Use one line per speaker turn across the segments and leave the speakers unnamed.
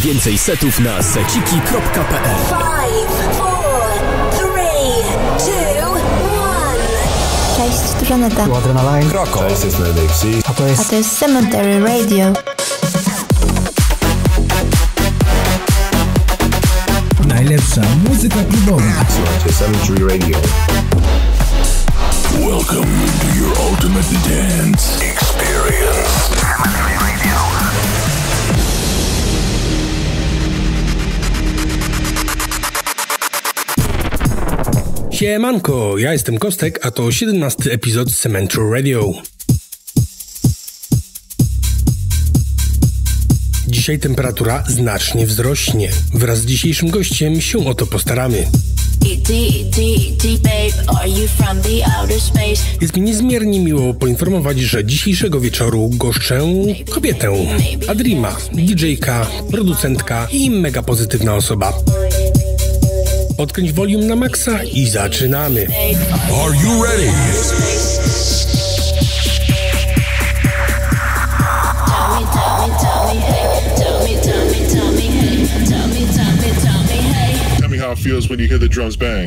Więcej setów na seciki.pl
Cześć, tu Żaneta.
Tu Adrenaline.
Kraków.
Cześć, jest Medyk
A to jest...
A to jest Cemetery Radio.
Najlepsza muzyka klubowa.
Słuchajcie Cemetery Radio.
Welcome to your ultimate dance experience.
Siemanko, ja jestem Kostek, a to 17 epizod Cemetery Radio. Dzisiaj temperatura znacznie wzrośnie. Wraz z dzisiejszym gościem się o to postaramy. Jest mi niezmiernie miło poinformować, że dzisiejszego wieczoru goszczę kobietę. Adrima, DJ-ka, producentka i mega pozytywna osoba. Odkręć volume na maksa i zaczynamy.
Are you ready?
Tell me how it feels when you hear the drums bang.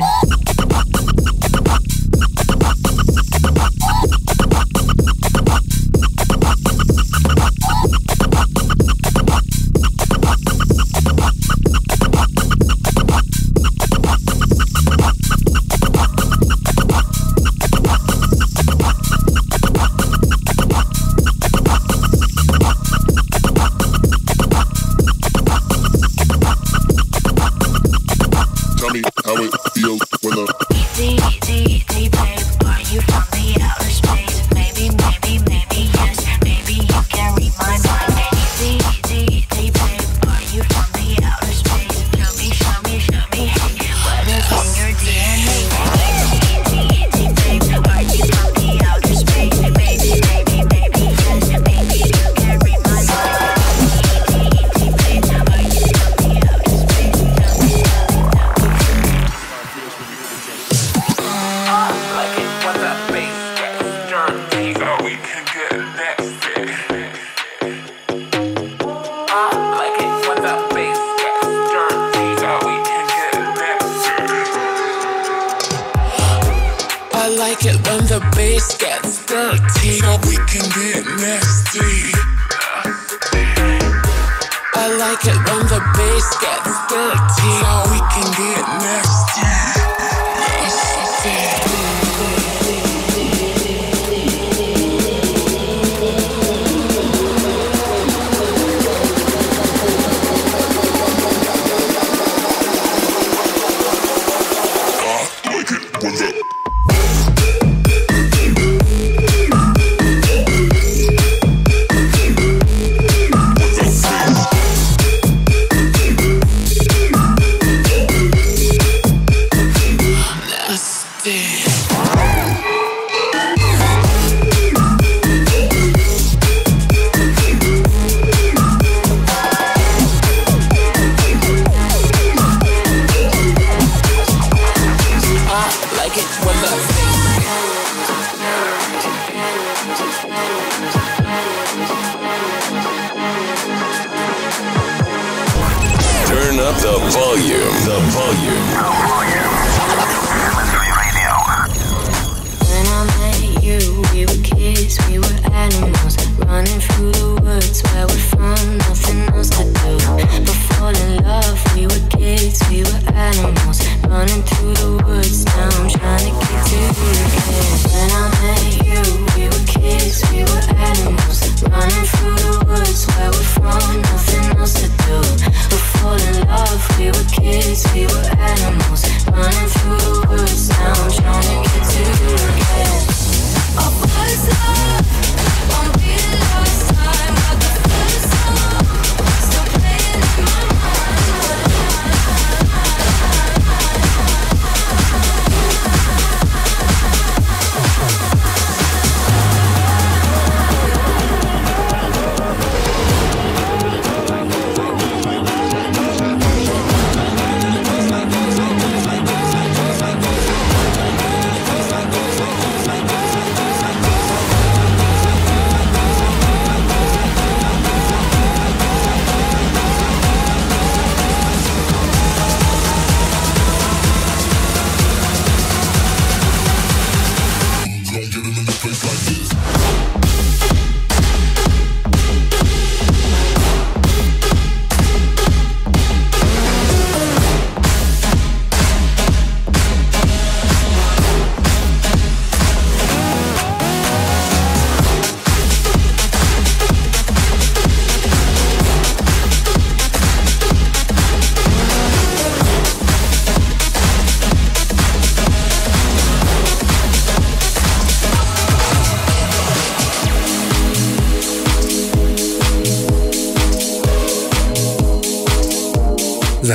Like it when the bass gets dirty. So we can get nasty.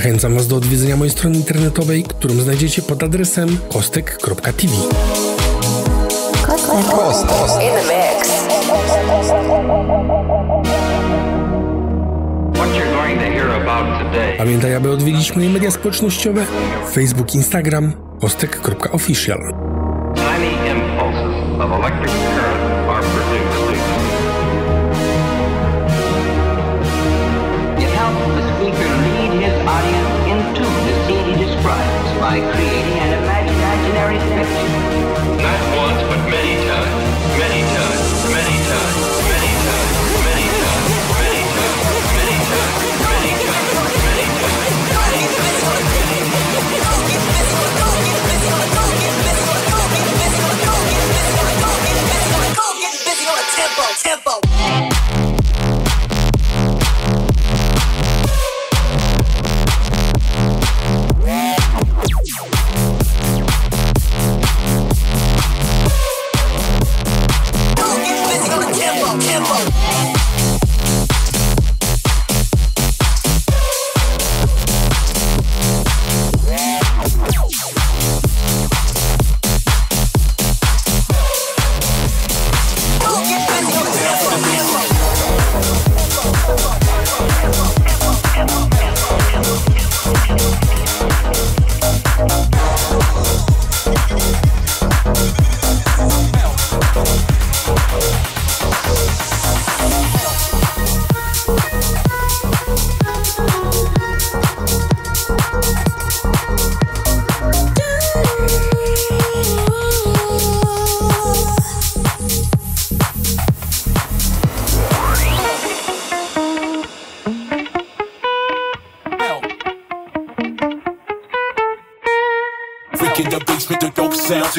Zachęcam Was do odwiedzenia mojej strony internetowej, którą znajdziecie pod adresem kostek.tv.
Kostek.
In the mix.
Pamiętaj, aby odwiedzić moje media społecznościowe Facebook, Instagram, kostek.official.
Tiny impulses of electric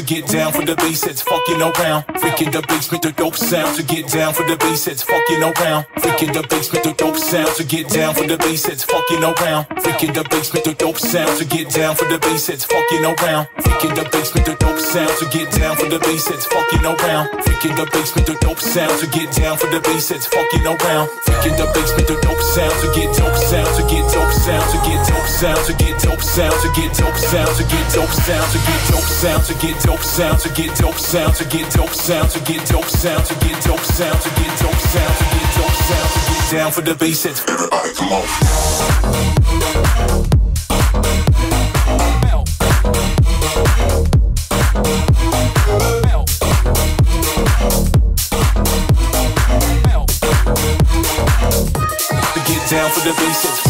get down for the that's fucking around. Freak in the basement, the dope sound to get down for the bass that's fucking around. Freak in the basement, the dope sound to get down for the bass that's fucking around. Freak in the basement, the dope sound to get down for the bass that's fucking around. Freak in the basement, the dope sound to get down for the bass that's fucking around. Freak in the basement, the dope sound to get down for the bass that's fucking around. Freak in the basement, the dope sound to get dope sound to get dope sound to get dope sound to get dope sound to get dope sound to get dope sound to get dope sound to get dope sound to get dope sound to get dope sound to get dope sound to get dope sound to get dope sound to get dope sound to get down for the that's everybody come on. To get down for the basics.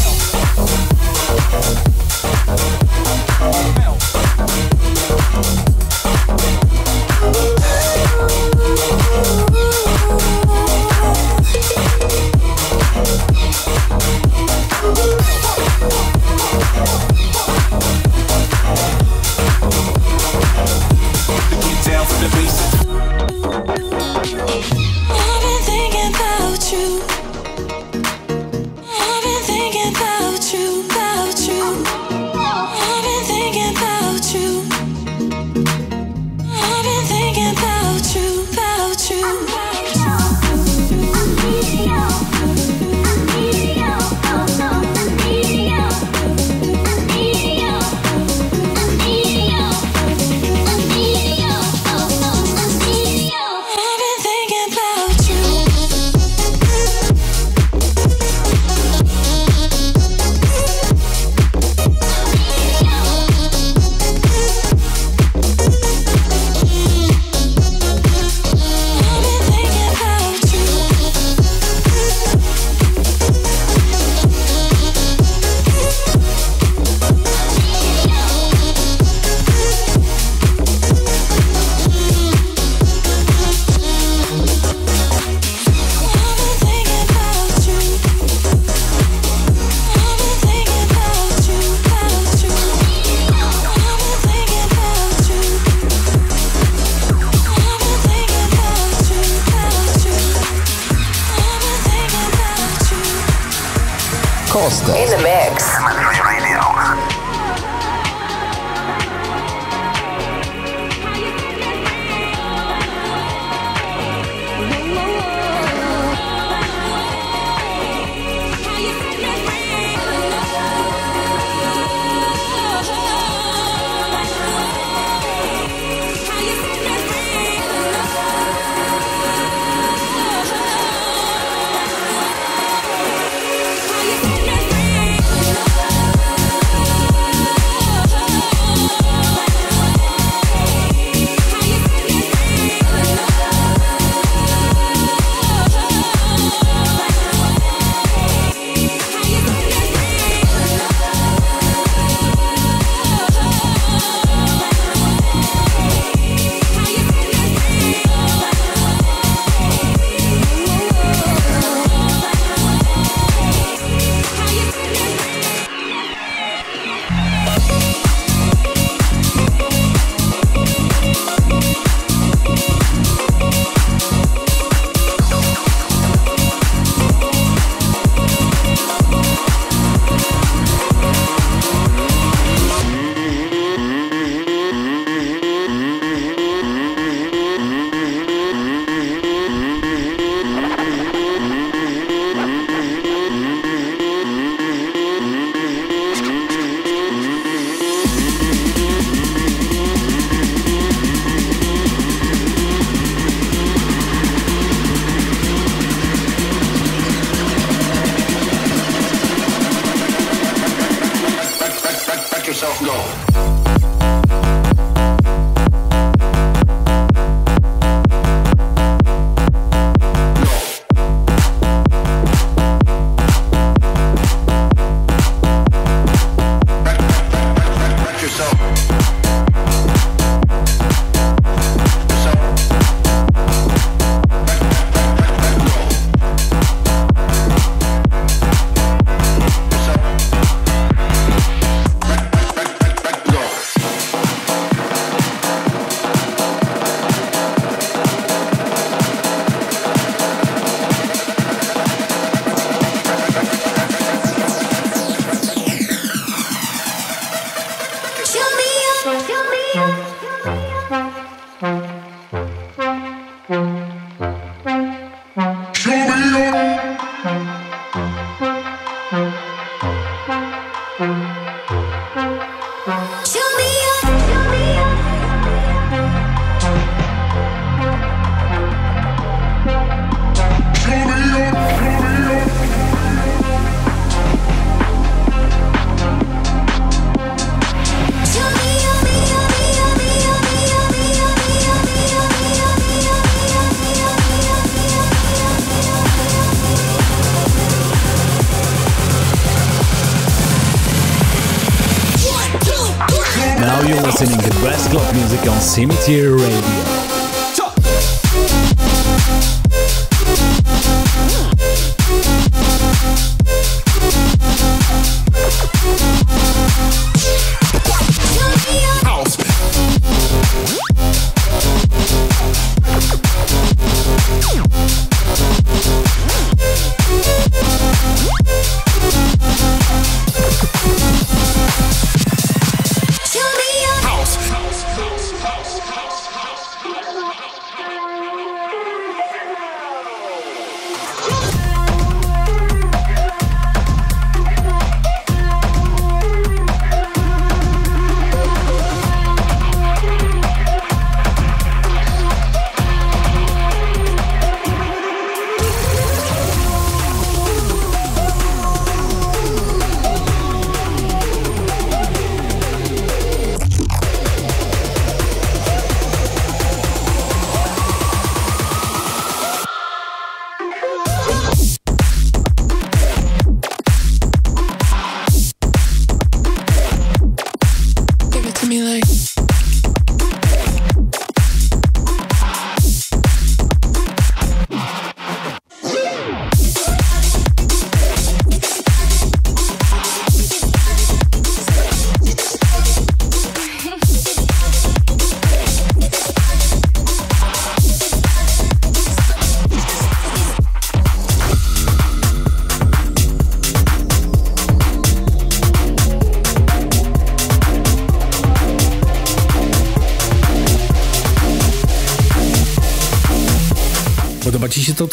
You're listening to best club music on Cemetery Radio.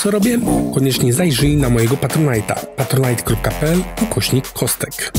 Co robię? Koniecznie zajrzyj na mojego Patronite'a patronite.pl ukośnik kostek.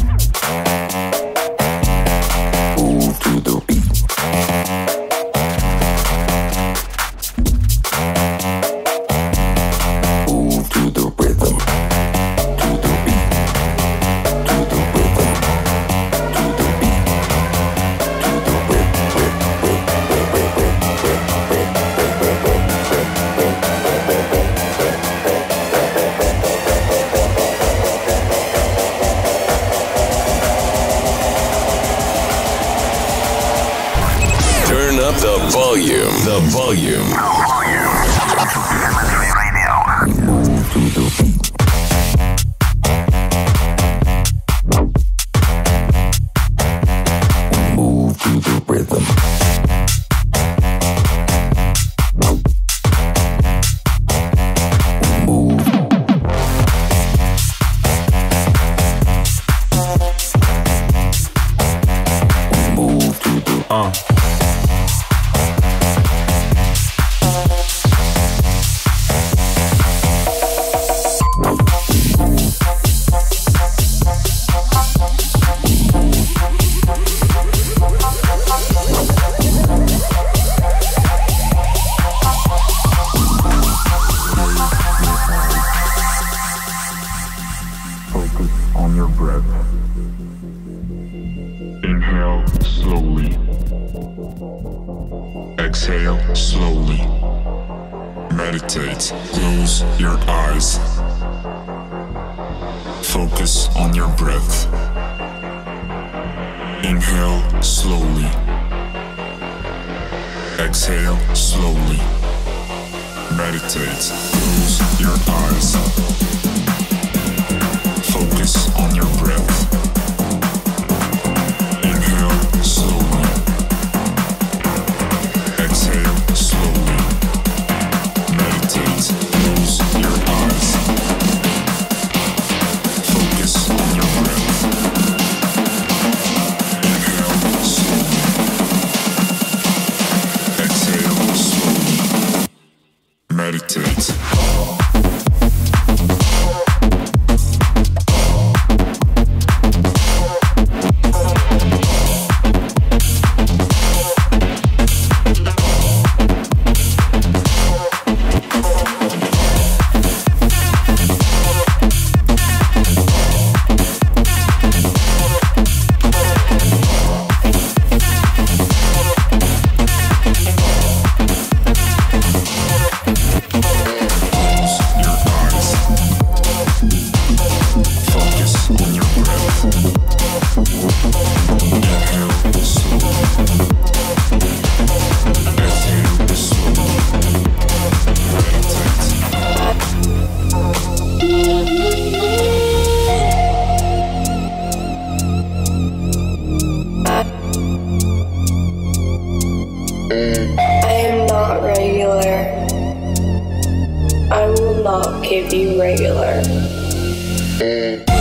Butler. Mm. Eh,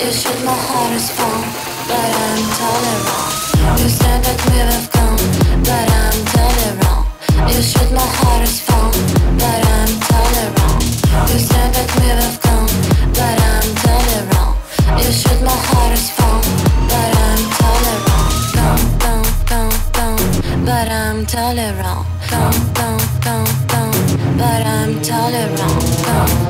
You
should my heart is full, but I'm tolerant. You said that we have come, but I'm tolerant. You should my heart is full, but I'm tolerant. You said that we have come, but I'm tolerant. You my heart but I'm.
Don't, don't, don't, don't, but I'm tolerant. but I'm.
Don't,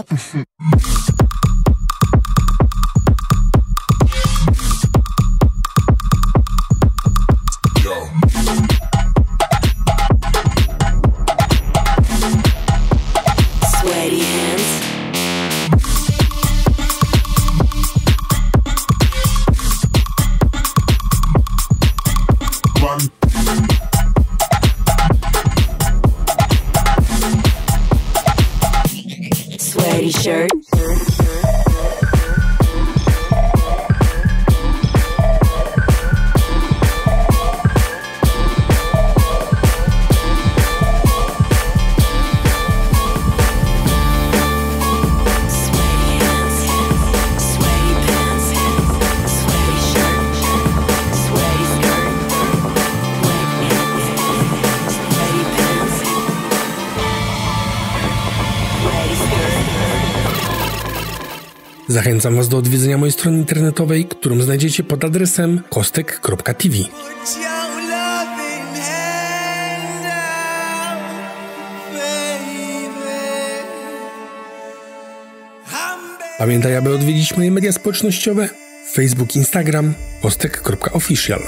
up.
Zachęcam Was do odwiedzenia mojej strony internetowej, którą znajdziecie pod adresem kostek.tv. Pamiętaj, aby odwiedzić moje media społecznościowe Facebook, Instagram, kostek.official.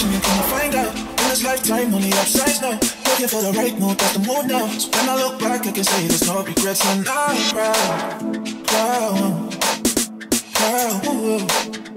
Can you can find out. In this lifetime, only upsides now. Looking for the right move, got the move now. So when I look back, I can say there's no regrets, and I'm proud,
proud, proud.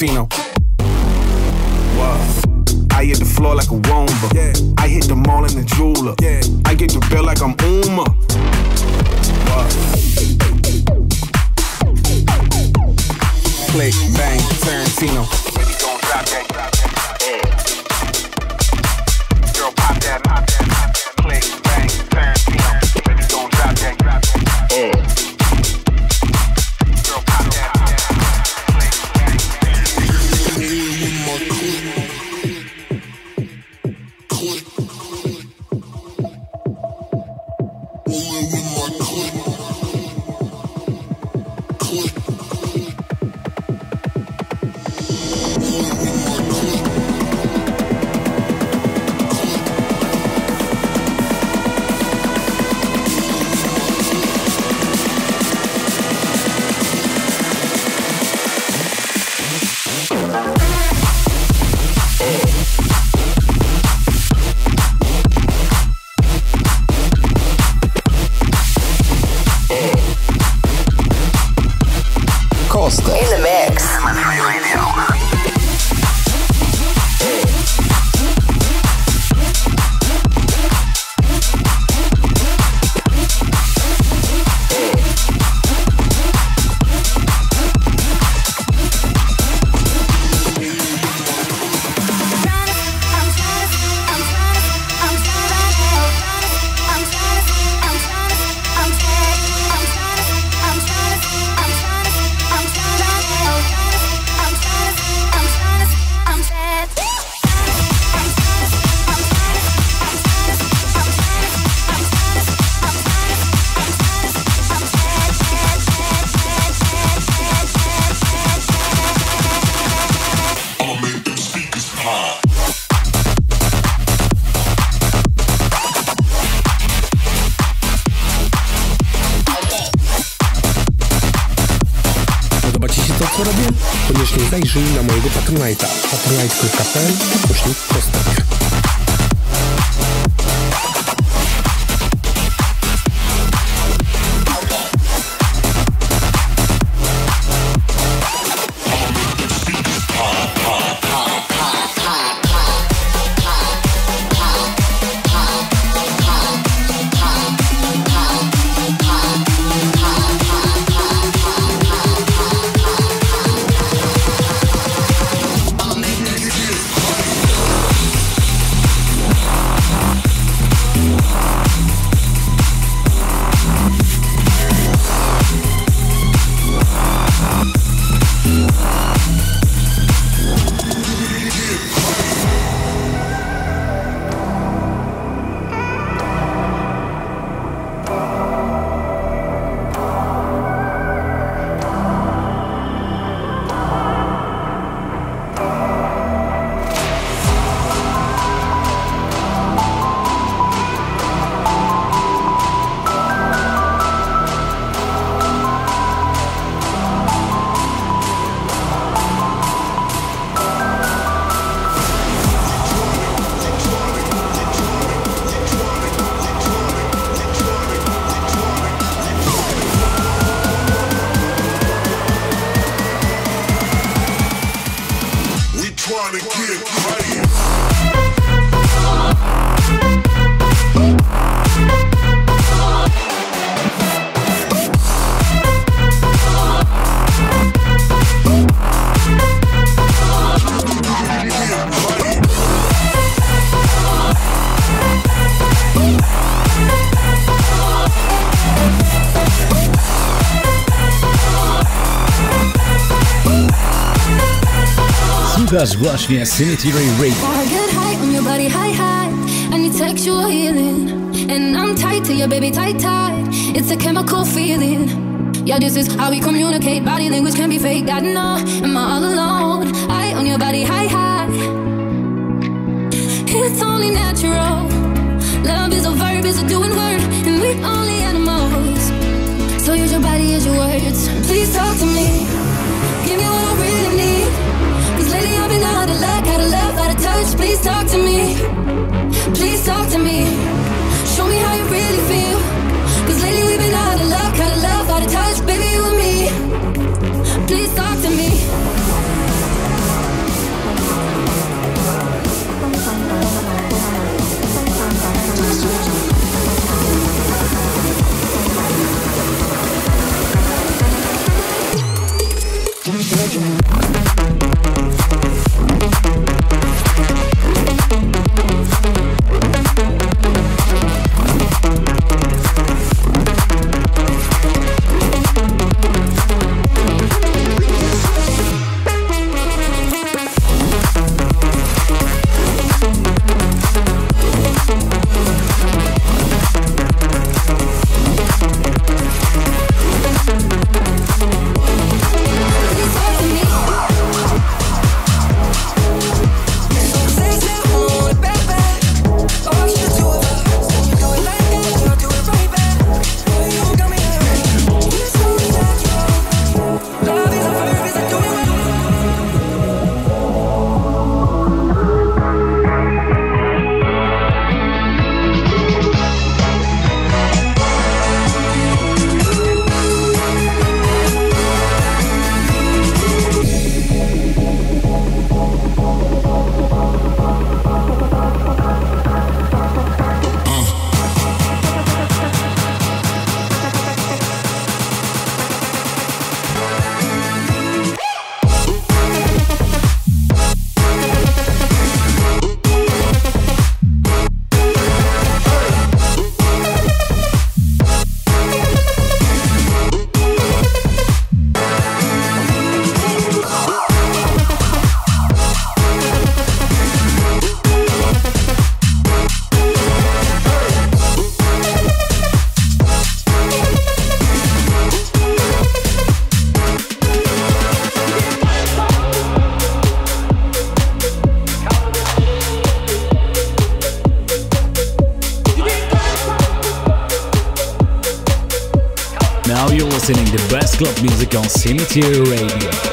Whoa. I hit the floor like a womba. I hit the mall in the jeweler. I get the bill like I'm Uma. Click, bang, Tarantino.
Słuchasz właśnie Cemetery Radio. Club music on Cemetery Radio.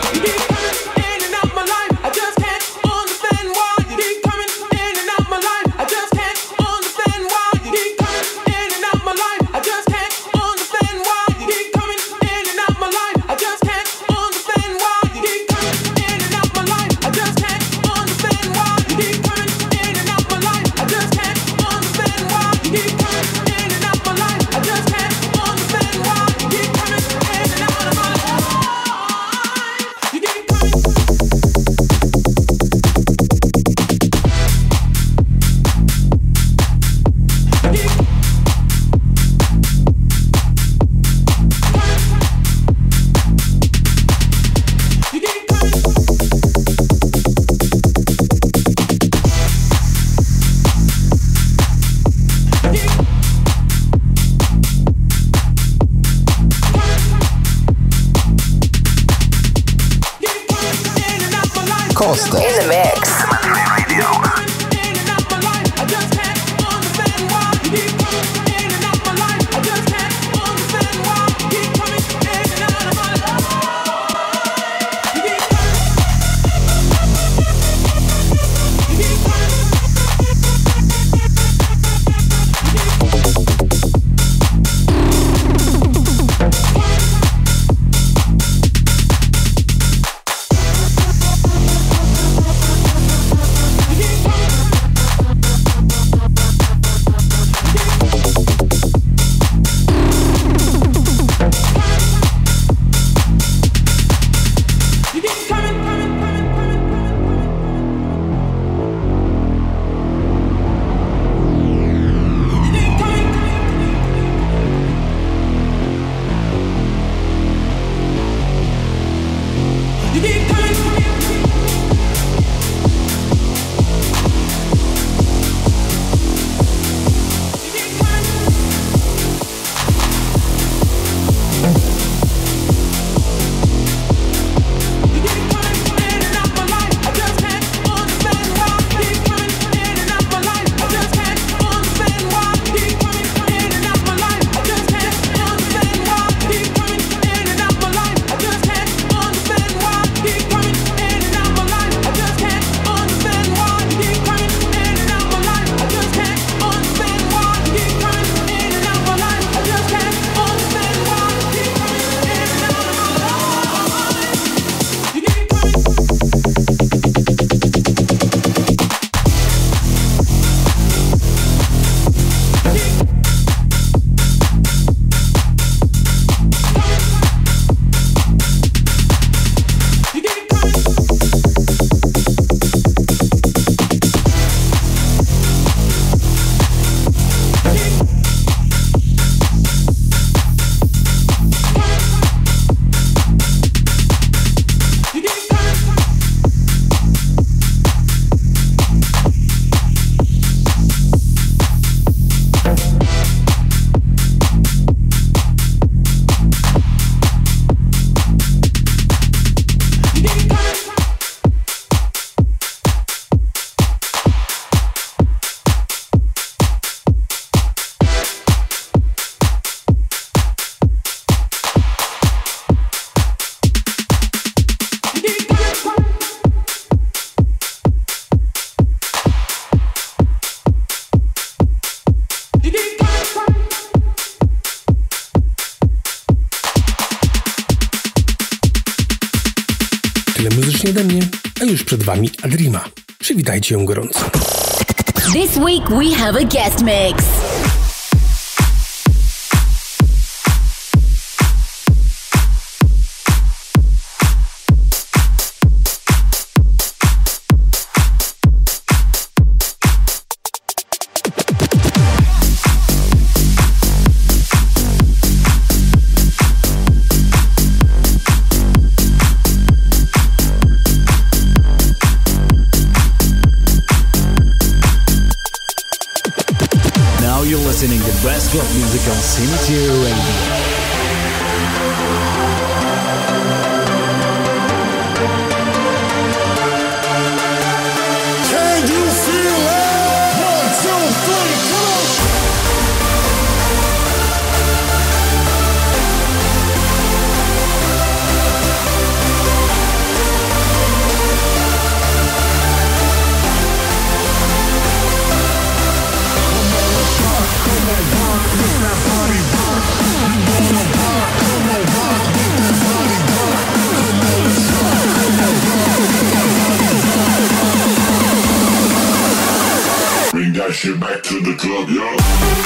Wami Adrima. Przywitajcie ją gorąco.
This week we have a guest mix.
West Coast music on Cemetery Radio.
Shit back to the club, yo.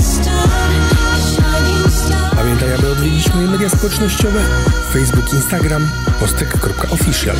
Star, shining star.
Pamiętaj, aby odwiedzić moje media społecznościowe Facebook, Instagram, kostek.official.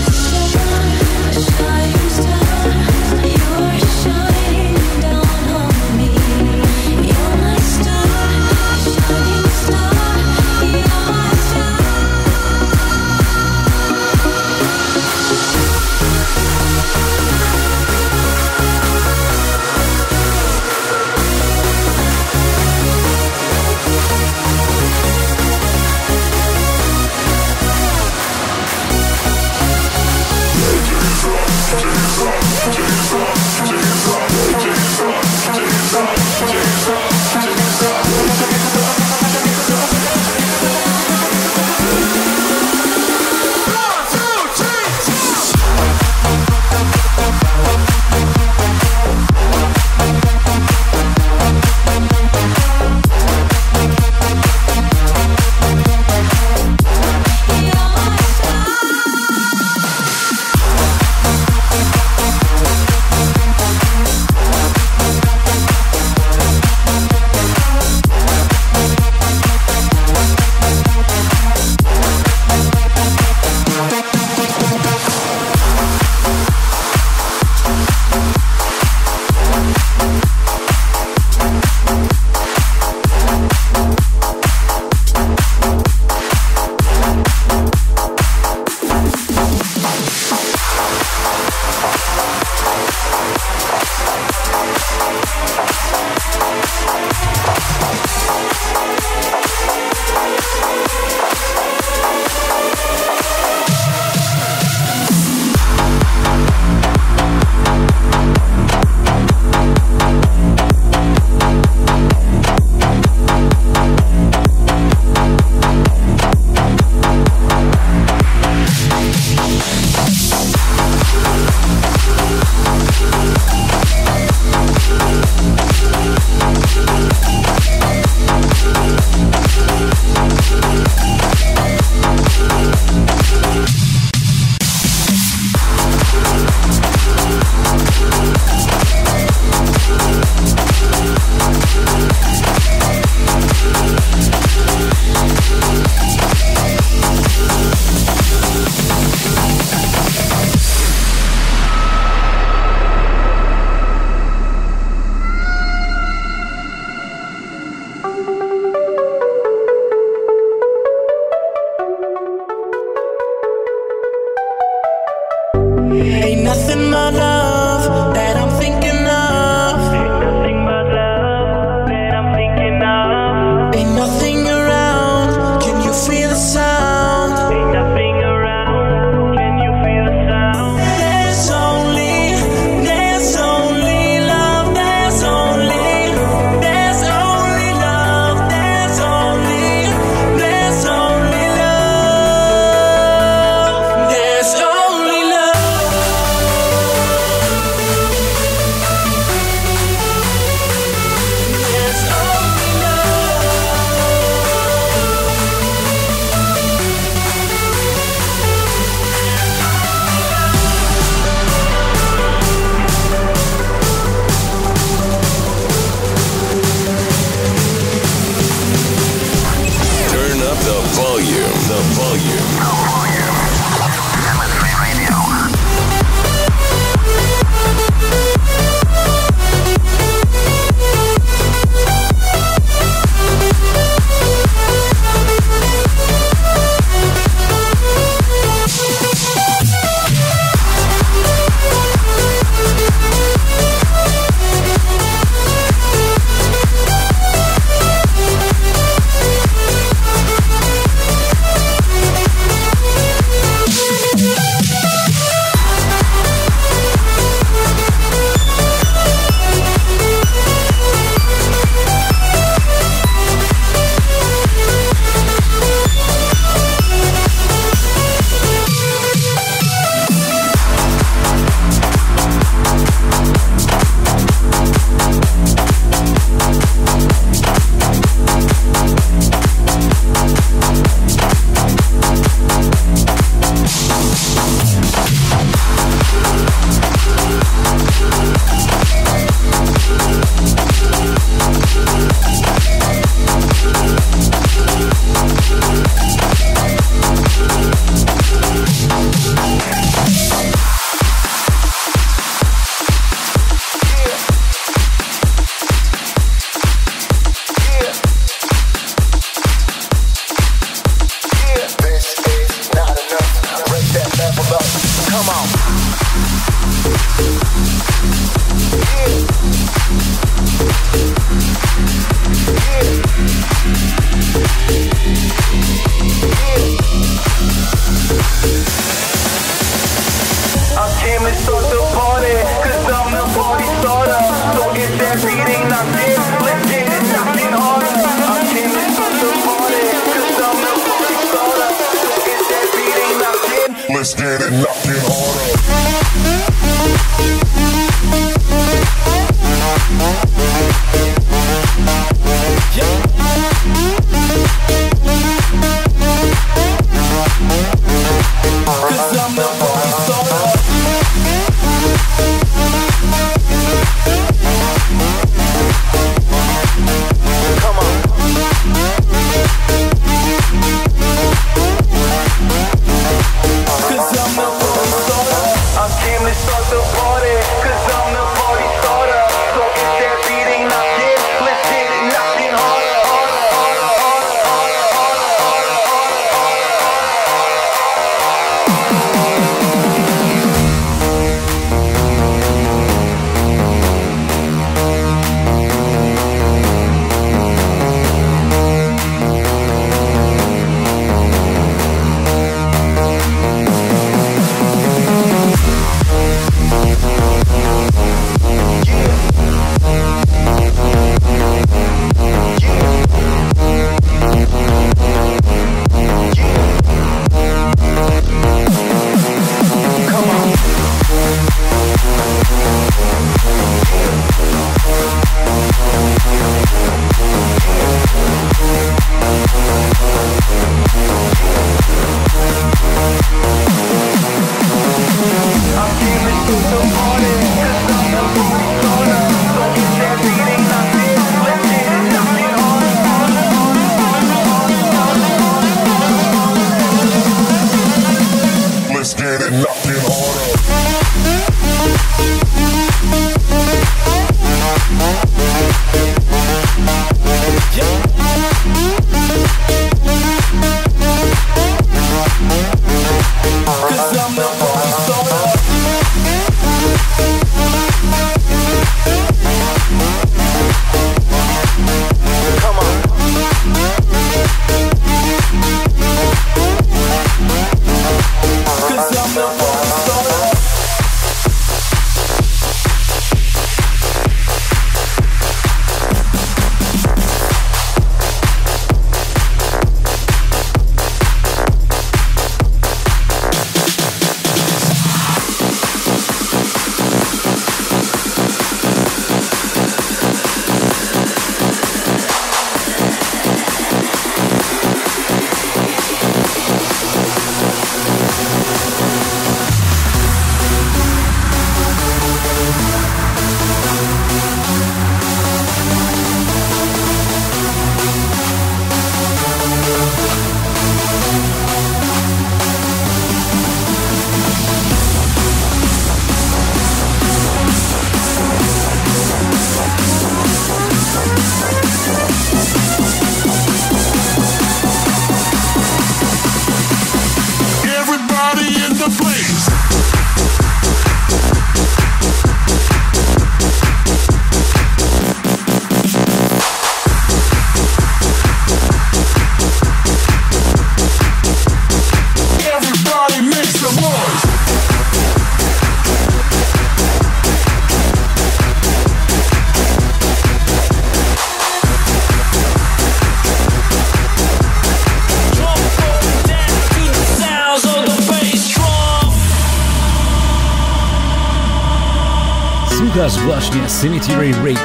właśnie Cemetery Rape.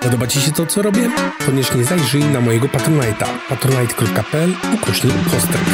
Podoba Ci się to, co robię? Koniecznie zajrzyj na mojego Patronite'a patronite.pl ukośnik
postęp.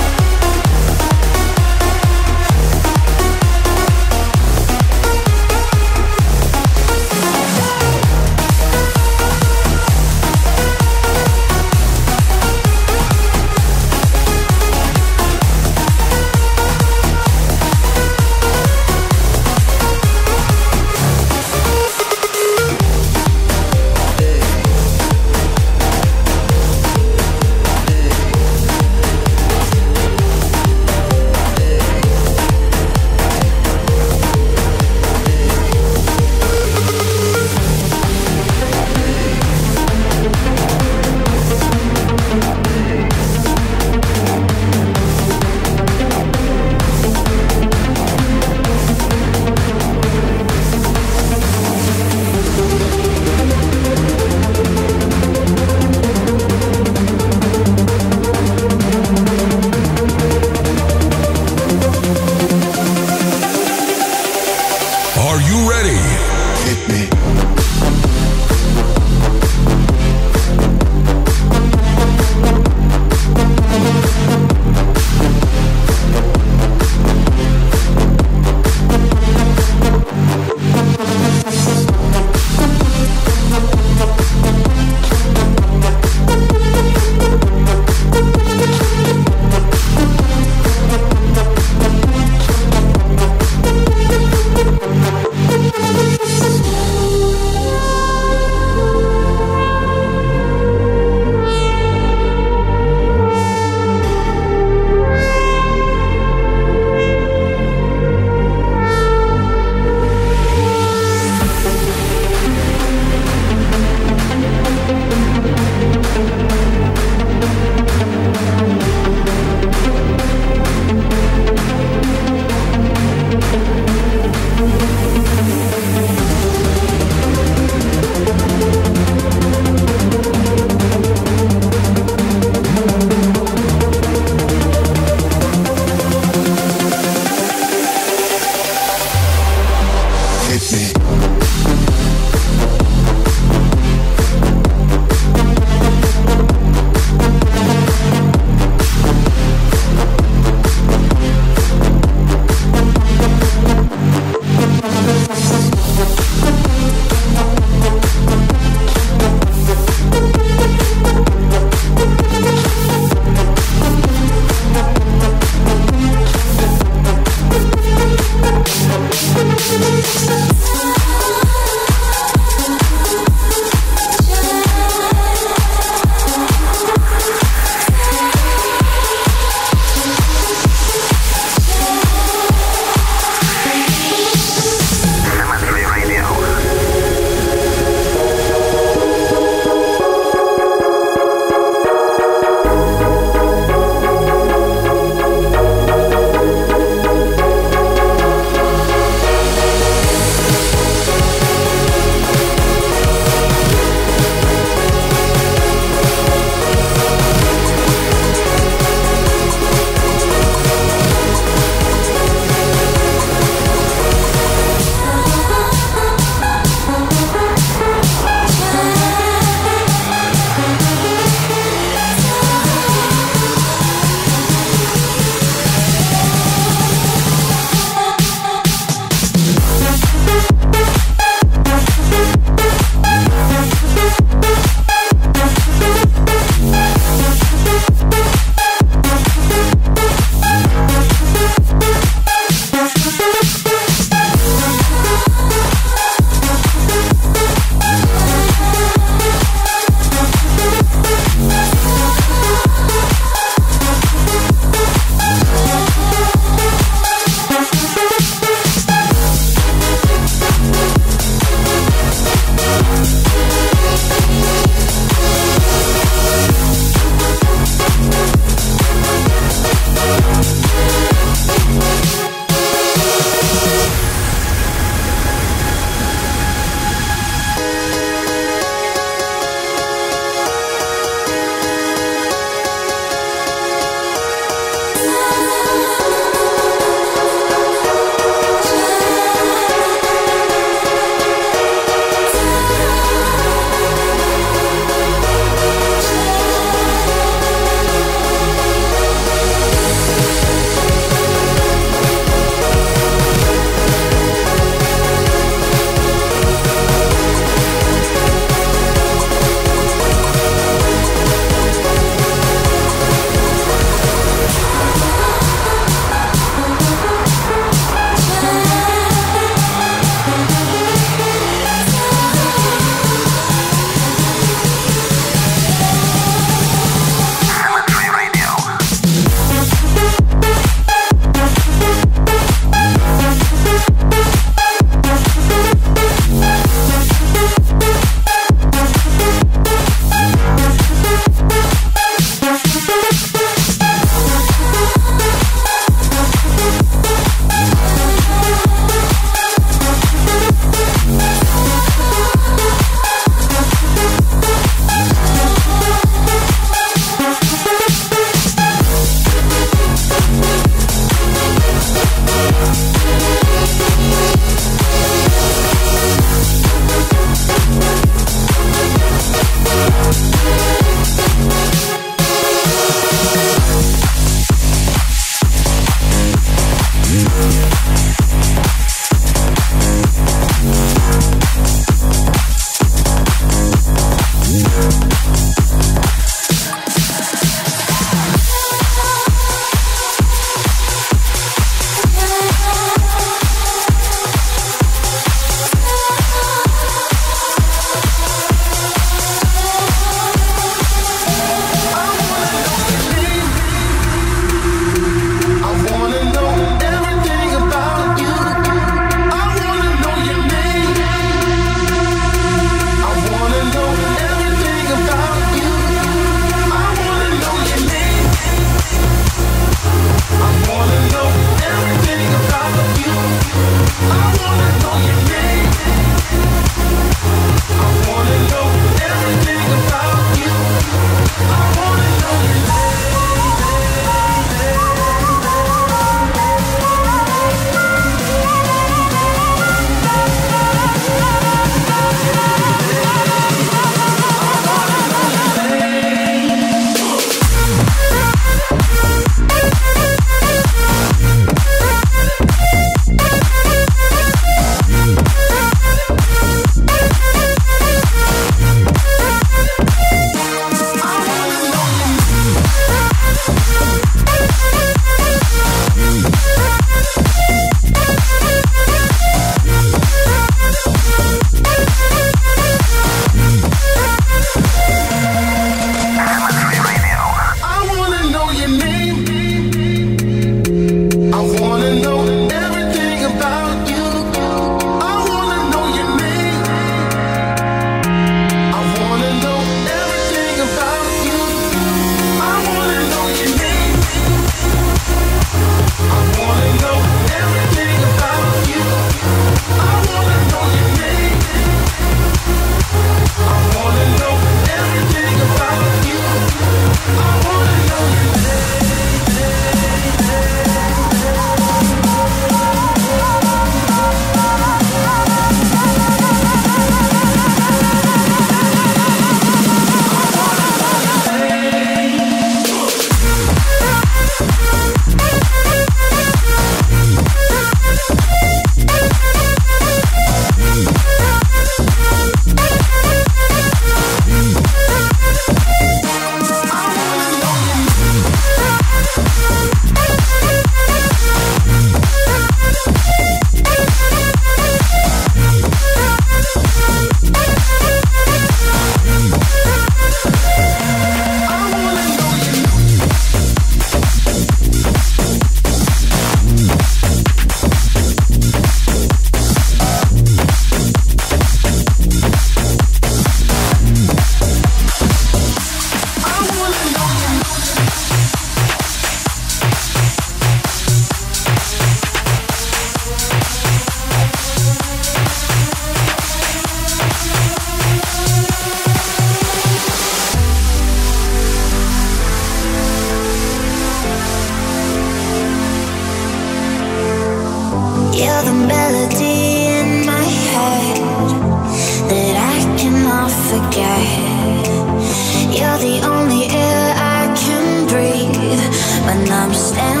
I'm standing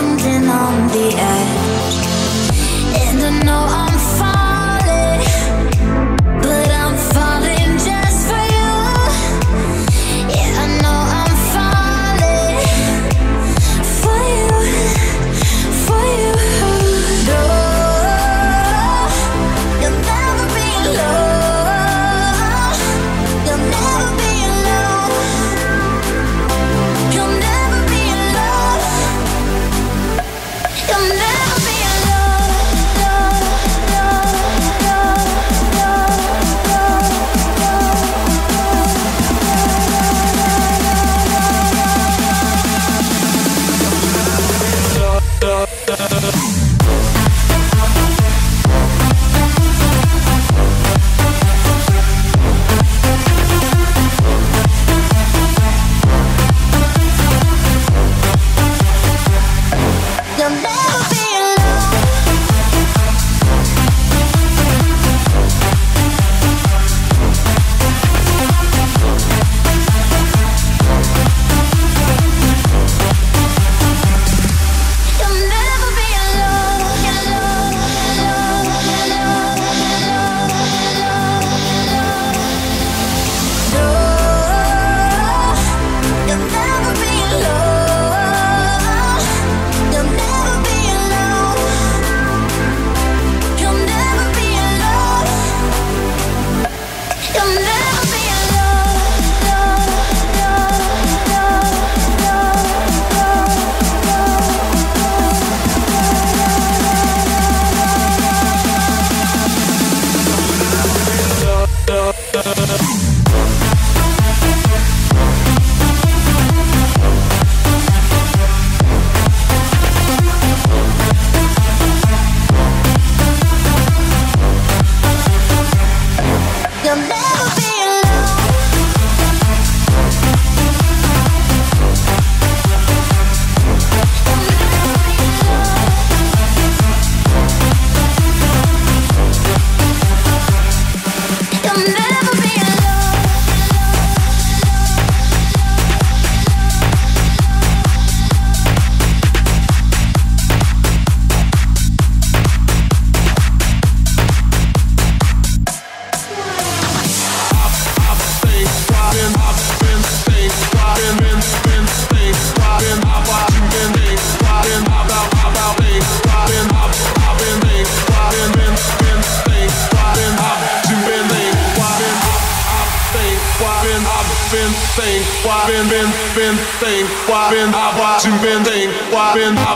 been been been think why been I why to been think why been I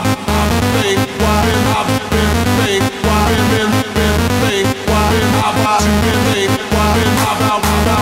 think why been I been think why been been been think why been I why to been think why been I why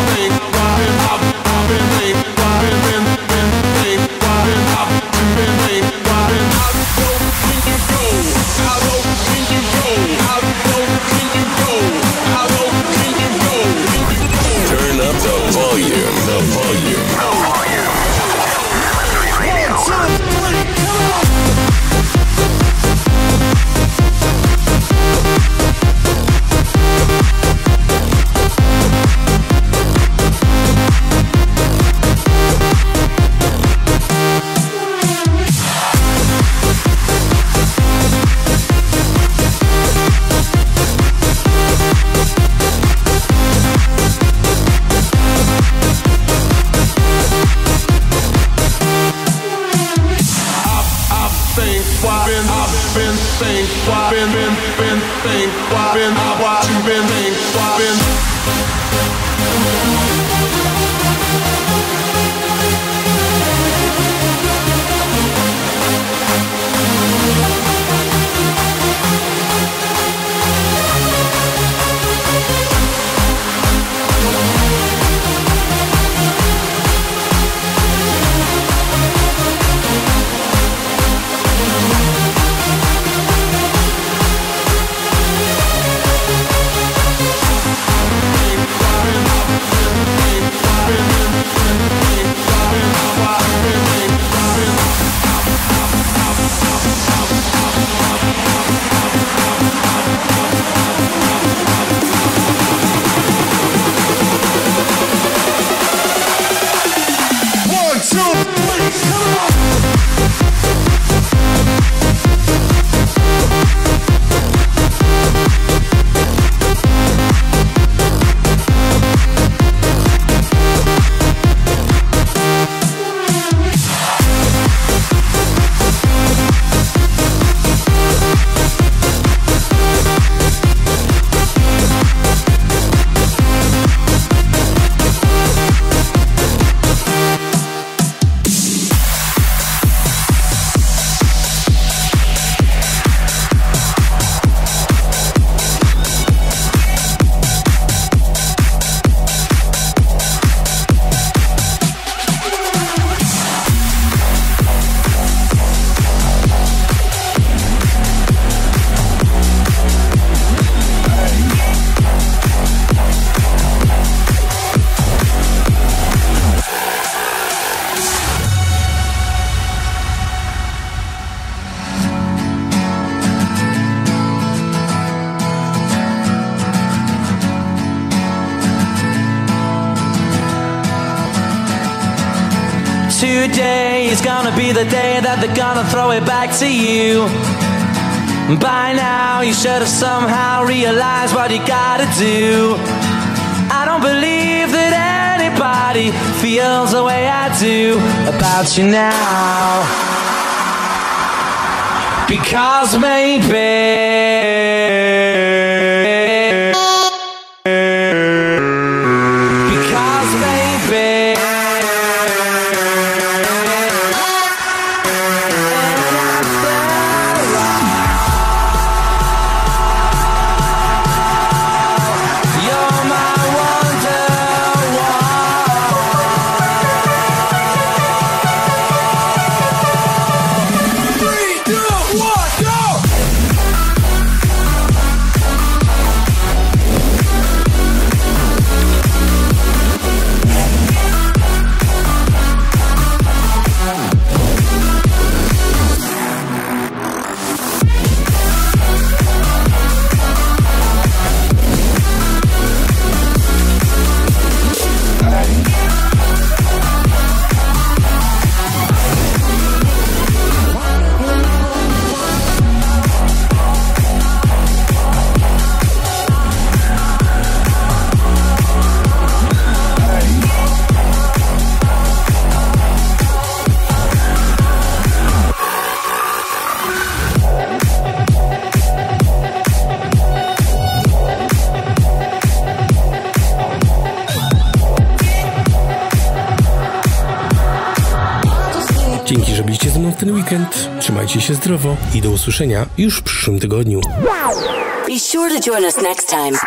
to you. By now, you should have somehow realized what you gotta do. I don't believe that anybody feels the way I do about you now. Because maybe.
Weekend. Trzymajcie się zdrowo i do usłyszenia już w przyszłym tygodniu.
Be sure to join us next time.